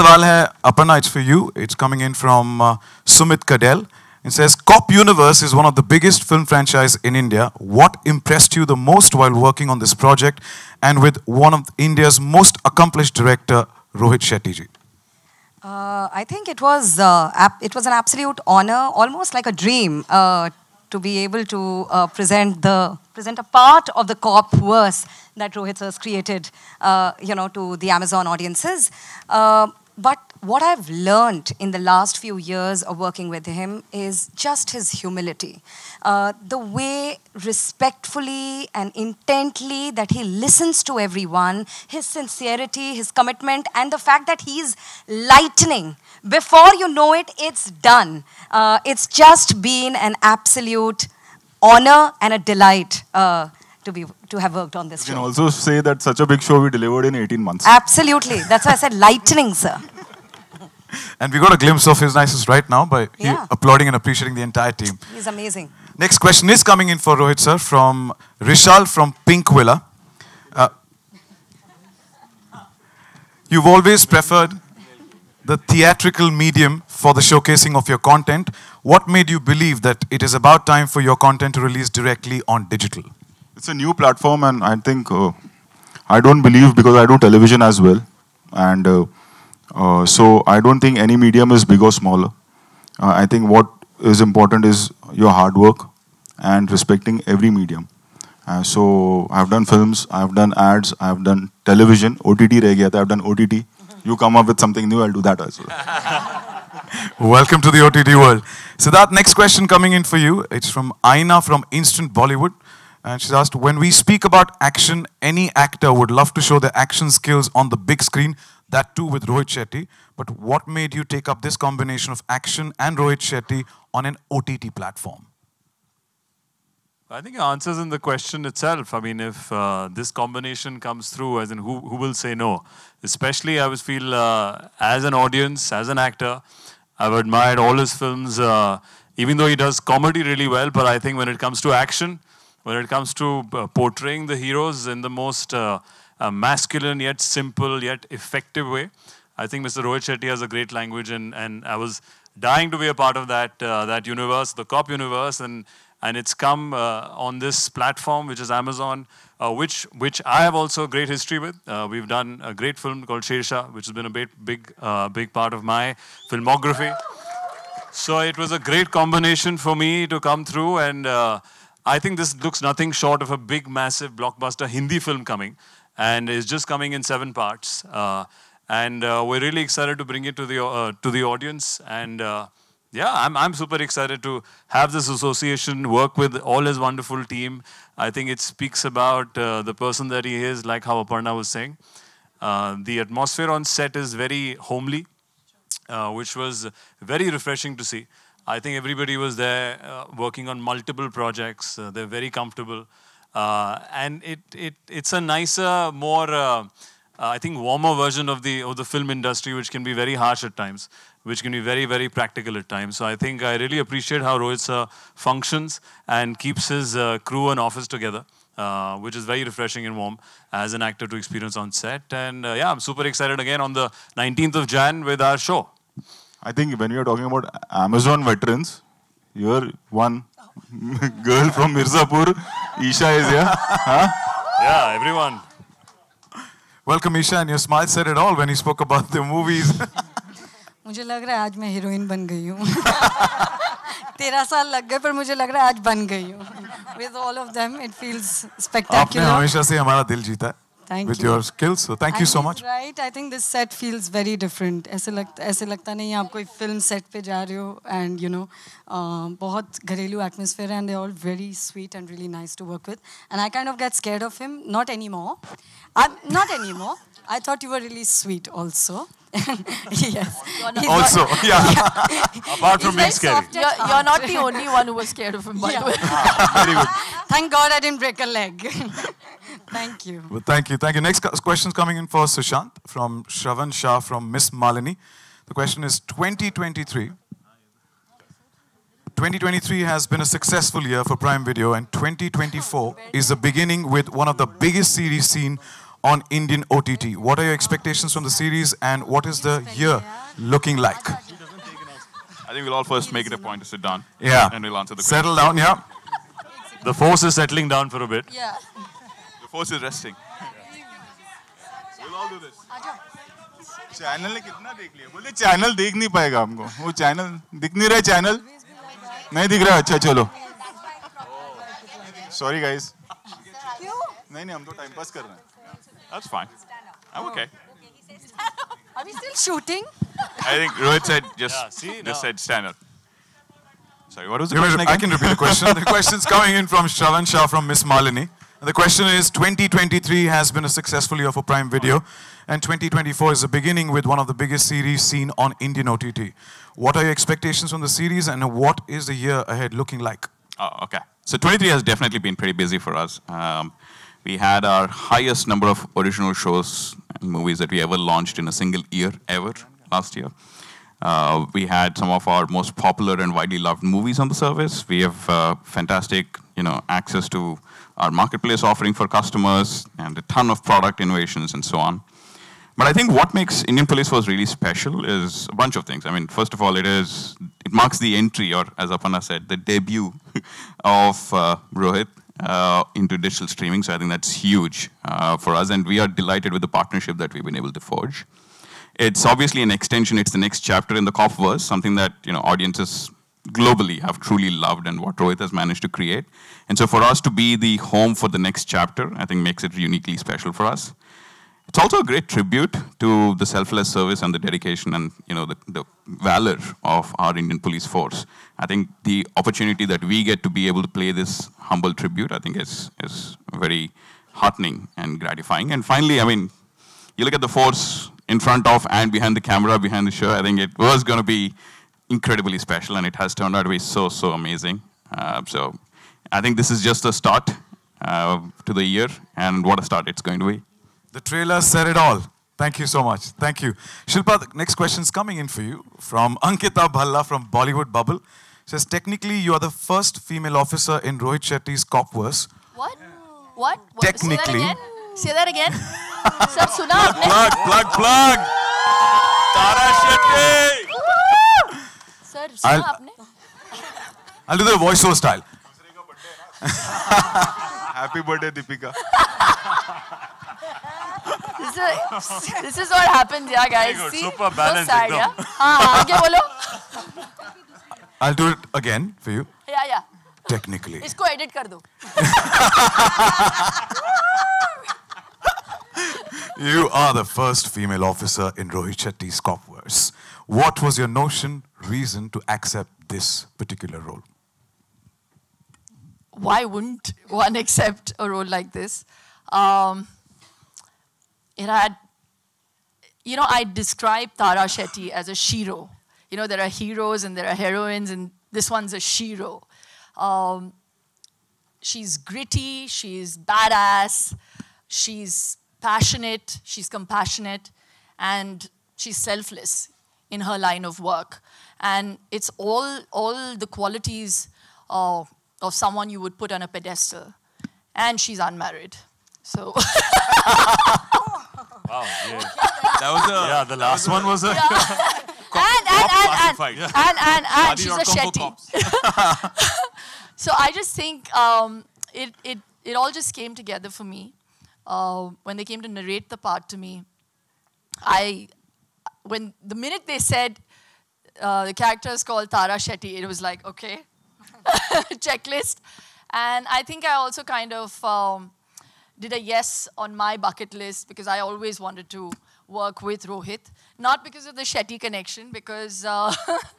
सवाल है Aparna, it's for you. It's coming in from uh, Sumit Kadel. It says, Cop Universe is one of the biggest film franchise in India. What impressed you the most while working on this project and with one of India's most accomplished director, Rohit Shetty ji? Uh, I think it was uh, ap- it was an absolute honor, almost like a dream, uh, to be able to uh, present the present a part of the cop verse that Rohit has created, uh, you know, to the Amazon audiences. But what I've learned in the last few years of working with him is just his humility. Uh, the way respectfully and intently that he listens to everyone, his sincerity, his commitment, and the fact that he's lightning. Before you know it, it's done. Uh, it's just been an absolute honor and a delight uh, to, be, to have worked on this You can show. also say that such a big show we delivered in 18 months. Absolutely. That's why I said lightning, sir. And we got a glimpse of his niceness right now by you Yeah. applauding and appreciating the entire team. He's amazing. Next question is coming in for Rohit sir from Rishal from Pink Villa. Uh, you've always preferred the theatrical medium for the showcasing of your content. What made you believe that it is about time for your content to release directly on digital? It's a new platform, and I think uh, I don't believe because I do television as well, and uh, uh, so I don't think any medium is big or smaller. Uh, I think what is important is your hard work and respecting every medium. Uh, so I've done films, I've done ads, I've done television, OTT tha, I've done OTT. You come up with something new, I'll do that as well. Welcome to the OTT world. That next question coming in for you. It's from Aina from Instant Bollywood. And she's asked, when we speak about action, any actor would love to show their action skills on the big screen, that too with Rohit Shetty. But what made you take up this combination of action and Rohit Shetty on an OTT platform? I think it answers in the question itself. I mean, if uh, this combination comes through, as in who, who will say no? Especially, I would feel uh, as an audience, as an actor, I've admired all his films, uh, even though he does comedy really well. But I think when it comes to action, when it comes to uh, portraying the heroes in the most uh, uh, masculine yet simple yet effective way, I think Mr. Rohit Shetty has a great language, and, and I was dying to be a part of that uh, that universe, the cop universe, and and it's come on this platform, which is Amazon, which which I have also a great history with. We've done a great film called Shershaah, which has been a big big big part of my filmography. So it was a great combination for me to come through, and I think this looks nothing short of a big, massive blockbuster Hindi film coming, and is just coming in seven parts. Uh, and uh, we're really excited to bring it to the uh, to the audience. And uh, yeah, I'm I'm super excited to have this association, work with all his wonderful team. I think it speaks about uh, the person that he is, like how Aparna was saying. Uh, the atmosphere on set is very homely which was very refreshing to see. I think everybody was there uh, working on multiple projects. Uh, they're very comfortable. Uh, and it, it, it's a nicer, more, uh, uh, I think, warmer version of the, of the film industry, which can be very harsh at times, which can be very, very practical at times. So I think I really appreciate how Rohit sir functions and keeps his uh, crew and office together. Uh, which is very refreshing and warm as an actor to experience on set. And uh, yeah, I'm super excited again on the 19th of Jan with our show. I think when you're talking about Amazon veterans, you're one girl from Mirzapur, Isha is here. Huh? Yeah, everyone. Welcome, Isha, and your smile said it all when you spoke about the movies. मुझे लग रहा है आज मैं heroine बन गई हूँ तेरह साल लग गए पर मुझे लग रहा है आज बन गई हूँ with all of them it feels आपने हमेशा से हमारा दिल जीता है Thank with you. your skills. So thank you so much. Right I think this set feels very different ऐसे लगता ऐसे लगता नहीं है आप कोई फिल्म सेट पे जा रहे हो एंड यू नो बहुत घरेलू atmosphere and they all very sweet and really nice to work with and I kind of get scared of him not any more not any more I thought you were really sweet also. yes. He's Also, not- yeah. Apart from being scary. You're, you're not the only one who was scared of him, by Yeah. the way. Ah, very good. Thank God I didn't break a leg. Thank you. Well, thank you. Thank you. Next question is coming in for Sushant from Shravan Shah from Miss Malini. The question is 2023. 2023 has been a successful year for Prime Video, and 2024 is the beginning with one of the biggest series seen on Indian OTT. What are your expectations from the series and what is the year looking like? I think we'll all first make it a point to sit down. Yeah. And we'll answer the question. Settle down, yeah. The force is settling down for a bit. Yeah. The force is resting. We'll all do this. Channel ने कितना देख लिया बोलते channel देख नहीं पाएगा हमको वो चैनल दिख नहीं रहा है चैनल नहीं दिख रहा है अच्छा चलो सॉरी गाइस नहीं नहीं हम तो टाइम पास कर रहे हैं that's fine. I'm okay. Are we still shooting? I think Rohit said just, Yeah, see, just now- said stand up. Sorry, what was the You may- question I can repeat the question. the question's coming in from Shravan Shah from Miss Malini. And the question is 2023 has been a successful year for Prime Video, and 2024 is the beginning with one of the biggest series seen on Indian OTT. What are your expectations from the series, and what is the year ahead looking like? Oh, okay. So 23 has definitely been pretty busy for us. Um, we had our highest number of original shows and movies that we ever launched in a single year ever last year. Uh, we had some of our most popular and widely loved movies on the service. We have uh, fantastic, you know, access to our marketplace offering for customers and a ton of product innovations and so on. But I think what makes Indian Police Force really special is a bunch of things. I mean, first of all, it is it marks the entry, or as Aparna said, the debut of uh, Rohit uh, into digital streaming. So I think that's huge uh, for us, and we are delighted with the partnership that we've been able to forge. It's obviously an extension. It's the next chapter in the cop verse, something that you know audiences globally have truly loved, and what Rohit has managed to create. And so, for us to be the home for the next chapter, I think makes it uniquely special for us. It's also a great tribute to the selfless service and the dedication and you know the, the valor of our Indian police force. I think the opportunity that we get to be able to play this humble tribute, I think is is very heartening and gratifying. And finally, I mean, you look at the force in front of and behind the camera, behind the show. I think it was going to be incredibly special, and it has turned out to be so so amazing. Uh, so, I think this is just a start uh, to the year, and what a start it's going to be. The trailer said it all. Thank you so much. Thank you. Shilpa, The next question is coming in for you from Ankita Bhalla from Bollywood Bubble. Says, technically, you are the first female officer in Rohit Shetty's Cop verse. What? What? Technically. Say that again. Sir, suna? Plug, plug, plug. Tara Shetty. Sir, suna aapne? I'll do the voiceover style. Happy birthday, Deepika. This is, this is what happens, yeah, guys. good. See? Super So balanced sad, एकदम. yeah? हाँ, हाँ, आगे बोलो. I'll do it again for you. Yeah, yeah. Technically. इसको edit कर दो. You are the first female officer in Rohit Shetty's Copverse. What was your notion, reason to accept this particular role? why wouldn't one accept a role like this? Um, it had, you know, I describe Tara Shetty as a shiro. You know, there are heroes and there are heroines, and this one's a shiro. Um, she's gritty, she's badass, she's passionate, she's compassionate, and she's selfless in her line of work. And it's all, all the qualities uh, of someone you would put on a pedestal. And she's unmarried. So, Wow. Yeah. That was a yeah, the last one was a. and, and, and, and, classified. and, and, and she's a Shetty. so I just think um, it, it, it all just came together for me. Uh, when they came to narrate the part to me, I, when the minute they said uh, the character is called Tara Shetty, it was like, okay, checklist. And I think I also kind of um, did a yes on my bucket list because I always wanted to work with Rohit. Not because of the Shetty connection, because uh,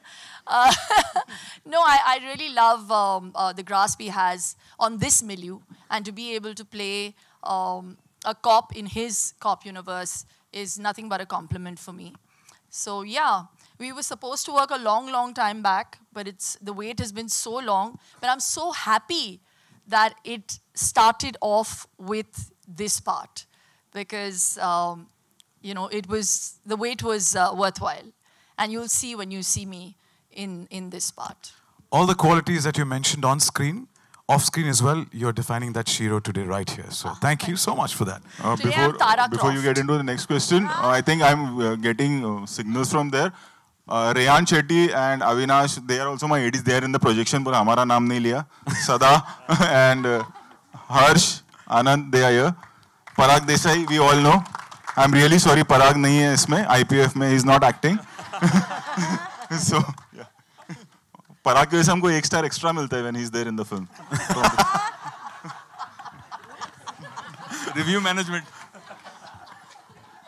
uh, no, I, I really love um, uh, the grasp he has on this milieu, and to be able to play um, a cop in his cop universe is nothing but a compliment for me. So yeah, we were supposed to work a long, long time back, but it's the wait has been so long. But I'm so happy that it started off with this part because um, you know it was the wait was uh, worthwhile, and you'll see when you see me in in this part. All the qualities that you mentioned on screen, off screen as well, you're defining that Shiro today right here. So thank you so much for that. Uh, Today before I'm before you get into the next question, uh, I think I'm uh, getting uh, signals from there. Uh, Rehan Shetty and Avinash they are also my ADs they are in the projection पर हमारा नाम नहीं लिया Sada and Harsh Anand they are Parag Desai we all know I am really sorry Parag नहीं है इसमें IPF में is not acting so Parag की वजह से हमको एक स्टार एक्स्ट्रा मिलता है when is there in the film review management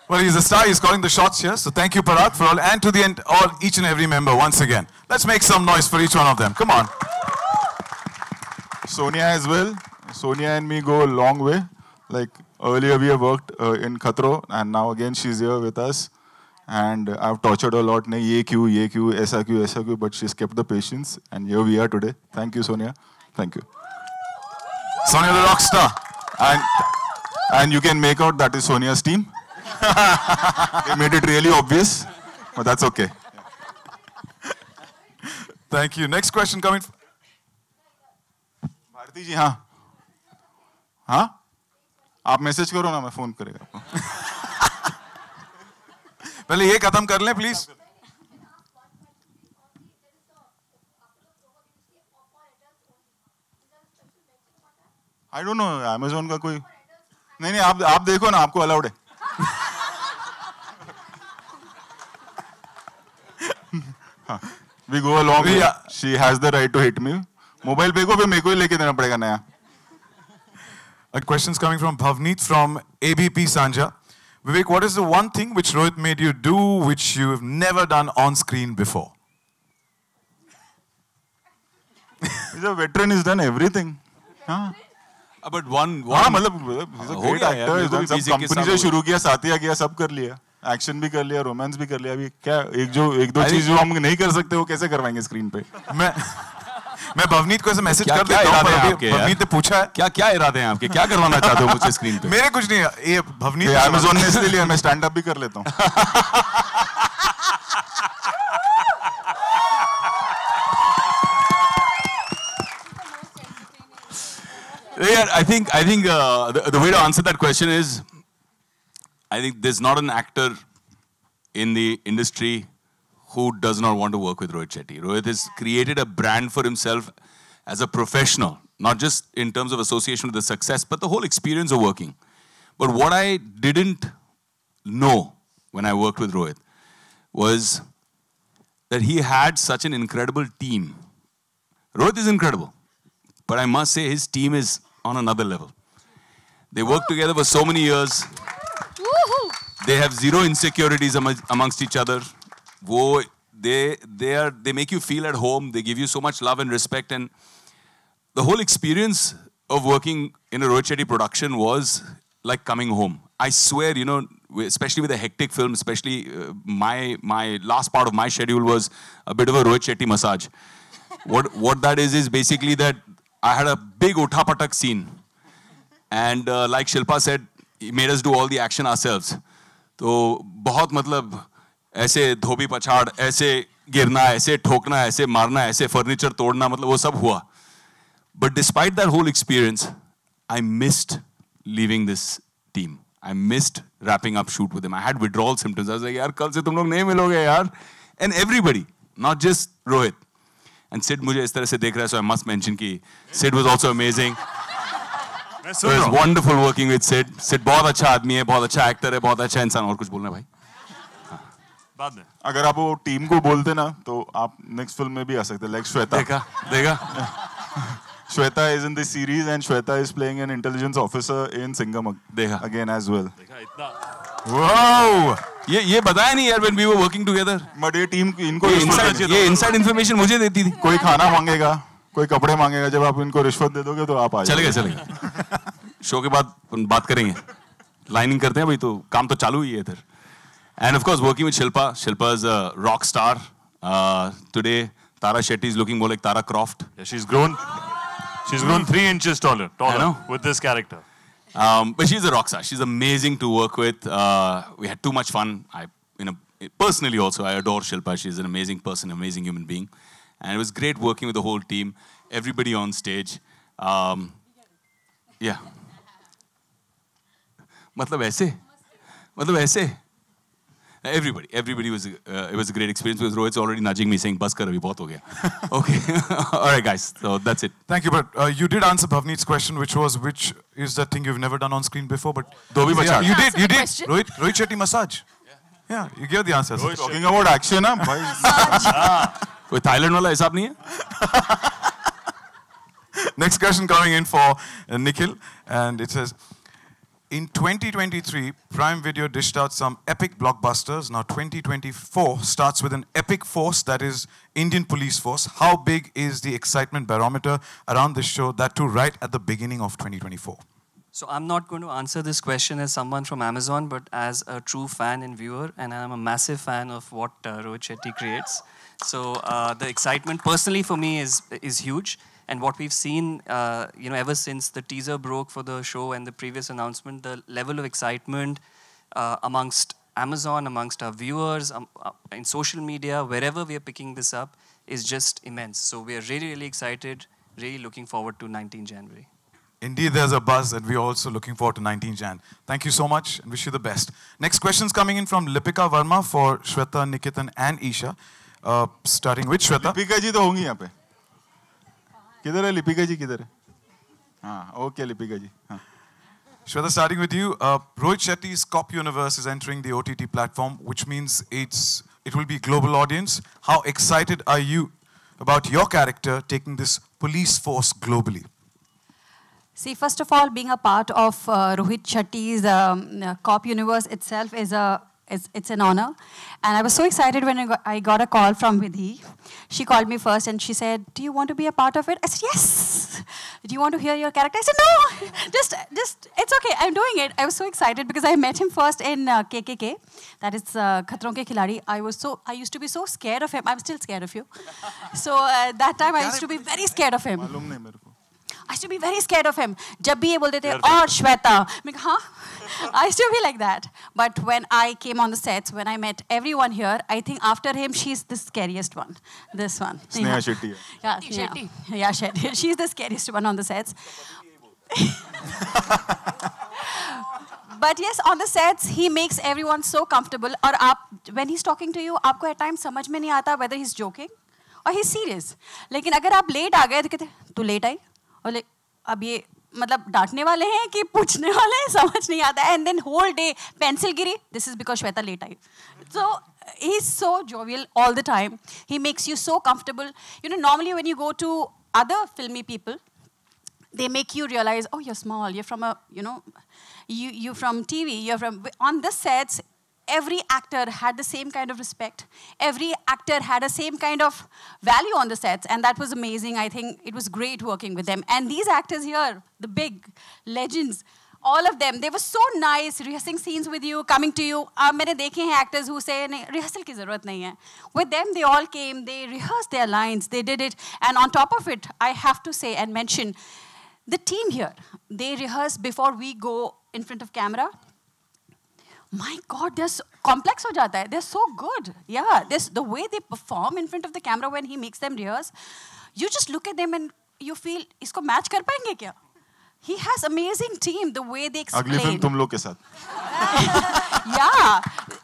Well, he's a star. He's calling the shots here. So thank you, Parag, for all, and to the end, all each and every member once again. Let's make some noise for each one of them. Come on. Sonia as well. Sonia and me go a long way. Like earlier, we have worked uh, in Khatro, and now again she's here with us. And uh, I've tortured her a lot. Ne, ye kyun, ye kyun, aisa kyun, aisa kyun, but she's kept the patience, and here we are today. Thank you, Sonia. Thank you. Sonia the rock star. And and you can make out that is Sonia's team. They made it really obvious, but that's okay. Thank you. Next question coming. Bharti ji हाँ हाँ आप message करो ना मैं phone करेगा आपको पहले ये खत्म कर लें please I don't know Amazon का कोई नहीं नहीं आप आप देखो ना आपको अलाउड है we go along Yeah. She has the right to hit me mobile पे को भी मेरे को ही लेके देना पड़ेगा नया A question's coming from Bhavneet from ABP Sanja. Vivek, what is the one thing which Rohit made you do which you have never done on screen before? Is a veteran is done everything हाँ हाँ मतलब he's a हो done भी सब company से शुरू किया साथिया किया सब कर लिया एक्शन भी कर लिया रोमांस भी कर लिया अभी क्या एक जो एक दो चीज़ जो हम नहीं कर सकते वो कैसे करवाएँगे स्क्रीन पे? मैं मैं भवनीत को ऐसे मैसेज कर क्या देता हूँ हैं? भवनीत ने पूछा है। क्या क्या इरादे हैं आपके? क्या करवाना चाहते हो मुझसे स्क्रीन पे? मेरे कुछ नहीं ये भवनीत अमेजोन ने इसलिए मैं स्टैंड अप भी कर लेता हूँ। Yeah, I think I think uh, the, the way to answer that question is, I think there's not an actor in the industry who does not want to work with Rohit Shetty. Rohit has created a brand for himself as a professional, not just in terms of association with the success, but the whole experience of working. But what I didn't know when I worked with Rohit was that he had such an incredible team. Rohit is incredible. But I must say his team is on another level. They work together for so many years. They have zero insecurities amo- amongst each other. Wo, they, they, are, they make you feel at home. They give you so much love and respect. And the whole experience of working in a Rohit Shetty production was like coming home. I swear, you know, especially with a hectic film, especially uh, my, my last part of my schedule was a bit of a Rohit Shetty massage. what, what that is, is basically that I had a big Utha Patak scene. And uh, like Shilpa said, he made us do all the action ourselves. तो बहुत मतलब ऐसे धोबी पछाड़ ऐसे गिरना ऐसे ठोकना ऐसे मारना ऐसे फर्नीचर तोड़ना मतलब वो सब हुआ But despite that whole experience, I missed leaving this team. I missed wrapping up shoot with them. I had withdrawal symptoms. I was like, यार कल से तुम लोग नहीं मिलोगे यार. And everybody, not just Rohit. And Sid मुझे इस तरह से देख रहा है, सो आई मस्ट मेंशन की Sid was also amazing so It wonderful working with Sid wonderful working with Sid. Sid बहुत अच्छा आदमी है, बहुत अच्छा एक्टर है, बहुत अच्छा इंसान. और कुछ बोलना भाई? बाद में अगर आप वो टीम को बोलते ना तो आप नेक्स्ट फ़िल्म में भी आ सकते लाइक श्वेता देखा, देखा. Shweta is in the series and Shweta is playing an intelligence officer in Singham again as well. Wow! ये ये बताया नहीं यार when we were working together. मडे टीम इनको ये inside ये inside information मुझे देती थी. कोई खाना मांगेगा, कोई कपड़े मांगेगा जब आप इनको रिश्वत दे दोगे तो आप आ चलेगा चलेगा. शो के बाद बात करेंगे. Lining करते हैं भाई तो काम तो चालू ही है इधर. And of course working with Shilpa. Shilpa is a rock star. Uh, today Tara Shetty is looking more like Tara Croft. Yeah, she's grown. she's grown three inches taller taller know. with this character Um, but she's a rock star. She's amazing to work with. Uh, we had too much fun. I, you know, personally also, I adore Shilpa. She's an amazing person, amazing human being, and it was great working with the whole team, everybody on stage. Um, yeah. मतलब ऐसे मतलब ऐसे Everybody, everybody was, uh, it was a great experience because Rohit's already nudging me saying, bus kar abhi, bahut ho gaya. okay. All right, guys. So that's it. Thank you, but uh, you did answer Bhavneet's question, which was, which is that thing you've never done on screen before? But Do bhi yeah, bacha. you Answer did, you the did. question. Rohit, Rohit Shetty massage. Yeah, you gave the answers. Talking about action है भाई कोई Thailand वाला हिसाब नहीं है Next question coming in for uh, Nikhil, and it says, in 2023, Prime Video dished out some epic blockbusters. Now 2024 starts with an epic force that is Indian Police Force. How big is the excitement barometer around this show? That too, right at the beginning of 2024. So I'm not going to answer this question as someone from Amazon, but as a true fan and viewer, and I'm a massive fan of what uh, Rohit Shetty creates. So uh, the excitement, personally for me, is is huge. And what we've seen, uh, you know, ever since the teaser broke for the show and the previous announcement, the level of excitement uh, amongst Amazon, amongst our viewers, um, uh, in social media, wherever we are picking this up, is just immense. So we are really, really excited, really looking forward to 19 January. Indeed, there's a buzz, and we're also looking forward to 19 Jan. Thank you so much, and wish you the best. Next question is coming in from Lipika Verma for Shweta, Nikitin, and Isha. Uh, starting with Shweta. Lipika ji, to hongi yahan pe. किधर है लिपिका जी किधर है हाँ okay Lipika जी हाँ Shweta, starting with you. Uh, Rohit Shetty's Cop Universe is entering the OTT platform, which means it's it will be global audience. How excited are you about your character taking this police force globally? See, first of all, being a part of uh, Rohit Shetty's um, uh, cop universe itself is a it's, it's an honor. And I was so excited when I got, I got a call from Vidhi. She called me first and she said, Do you want to be a part of it? I said, Yes. Do you want to hear your character? I said, No, just, just, it's okay. I'm doing it. I was so excited because I met him first in uh, KKK. That is uh, Khatron Ke Khiladi. I was so, I used to be so scared of him. I'm still scared of you. So uh, that time I used to be very scared of him. मालूम नहीं मेरे को I used to be very scared of him. जब भी ये बोलते थे और श्वेता मैं कहा, हाँ I used to be like that. But when I came on the sets, when I met everyone here, I think after him, she's the scariest one. This one. Sneha Yeah. Shetty है Yeah, Shetty, yeah. Shetty. Yeah, Shetty. She's the scariest one on the sets. But yes, on the sets, he makes everyone so comfortable. और आप, when he's talking to you, आपको at times समझ में नहीं आता whether he's joking or he's serious. लेकिन अगर आप लेट आ गए तो कहते तू लेट आई बोले अब ये मतलब डांटने वाले हैं कि पूछने वाले हैं, समझ नहीं आता and then whole day pencil Giri. This is because Shweta late I. So he is so jovial all the time he makes you so comfortable you know normally when you go to other filmy people they make you realise oh you small you from a you know you you from T V you from on the sets Every actor had the same kind of respect. Every actor had a same kind of value on the sets, and that was amazing. I think it was great working with them. And these actors here, the big legends, all of them, they were so nice, rehearsing scenes with you, coming to you. Uh, मैंने देखे हैं actors who say नहीं rehearsal की ज़रूरत नहीं है. With them, they all came, they rehearsed their lines, they did it, and on top of it, I have to say and mention, the team here, they rehearse before we go in front of camera. My god दस complex हो जाता है. They are so good yeah this the way they perform in front of the camera when he makes them rehearse you just look at them and you feel इसको match कर पाएँगे क्या? He has amazing team. The way they अगली film explain. तुम लोग के साथ yeah,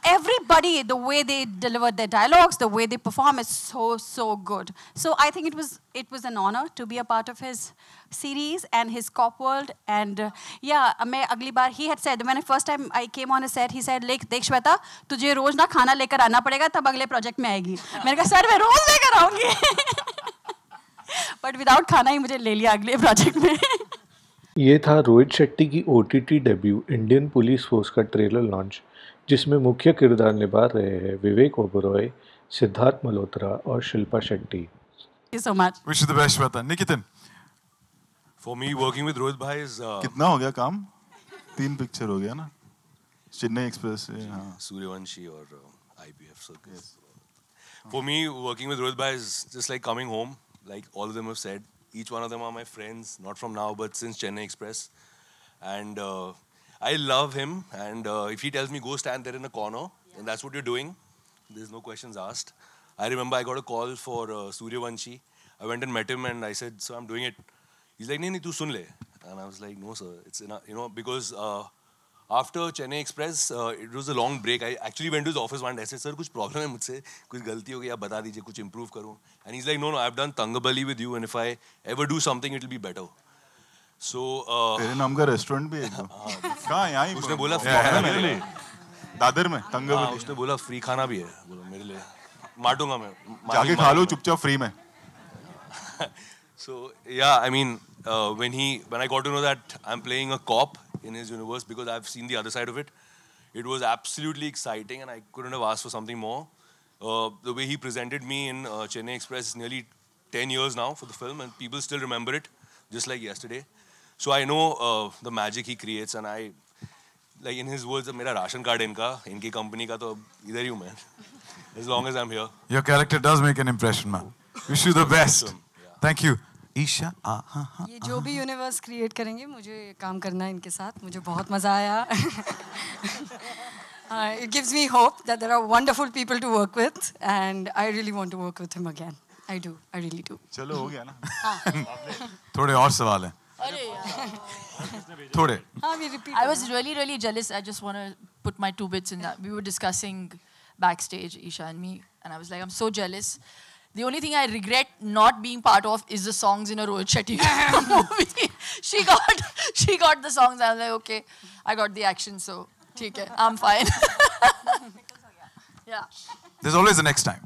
everybody, the way they delivered their dialogues, the way they perform is so so good. So I think it was it was an honor to be a part of his series and his cop world. And uh, yeah, मैं अगली बार he had said when I first time I came on a set, he said, "लेक देख श्वेता, तुझे रोज ना खाना लेकर आना पड़ेगा तब अगले प्रोजेक्ट में आएगी." मैंने कहा सर मैं रोज लेकर आऊंगी. बट विदाउट खाना ही मुझे ले लिया अगले प्रोजेक्ट में. ये था रोहित शेट्टी की O T debut Indian Police Force का ट्रेलर लॉन्च जिसमें मुख्य किरदार निभा रहे हैं विवेक ओबरॉय सिद्धार्थ मल्होत्रा और Shilpa Shetty so much. Wish you the best, Shweta. Nikitan. For me, working with Rohit Bhai is uh, कितना हो गया काम तीन पिक्चर हो गया ना चेन्नई एक्सप्रेस हाँ Suryavanshi or uh, IPF. So For me, working with Rohit Bhai is just like coming home. Like all of them have said, Each one of them are my friends, not from now, but since Chennai Express. And uh, I love him. And uh, if he tells me, go stand there in a the corner, yeah. and that's what you're doing, there's no questions asked. I remember I got a call for uh, Suryavanshi. I went and met him and I said, so I'm doing it. He's like, nahi, nahi, tu. And I was like, no, sir. It's enough. You know, because uh, after Chennai Express it was a long break I actually went to office one ऐसे sir कुछ problem है मुझसे? कुछ गलती हो गई आप बता दीजिए कुछ इंप्रूव करूँ? And is like no no I done तंगबली with you and if I ever do something it will be better so तेरे नाम का रेस्टोरेंट भी है यहाँ उसने बोला हाँ, मेरे लिए। दादर में हाँ, तंगबली उसने बोला फ्री खाना भी है। बोला मेरे लिए। माटूँगा मैं। जाके खा लो चुपचाप फ्री में। So yeah I mean uh, when he when I got to know that I'm playing a cop in his universe because I've seen the other side of it, it was absolutely exciting, and I couldn't have asked for something more. Uh, the way he presented me in uh, Chennai Express is nearly 10 years now for the film, and people still remember it, just like yesterday. So I know uh, the magic he creates, and I, like in his words, मेरा ration card इनका, इनकी company का तो इधर ही हूँ मैं. As long as I'm here. Your character does make an impression, man. Wish you the best. Thank you. Isha हाँ, हाँ, ये जो भी हाँ। यूनिवर्स क्रिएट करेंगे मुझे काम करना है इनके साथ मुझे बहुत मज़ा आया। It gives me hope that there are wonderful people to work with and I really want to work with him again I do I really do चलो हो गया ना? थोड़े और सवाल हैं। थोड़े। I was really really jealous I just want to put my two bits in that we were discussing backstage Esha and me and I was like I am so jealous. The only thing I regret not being part of is the songs in a Rohit Shetty movie. she got she got the songs. I was like, okay, I got the action, so okay, I'm fine. yeah. There's always the next time.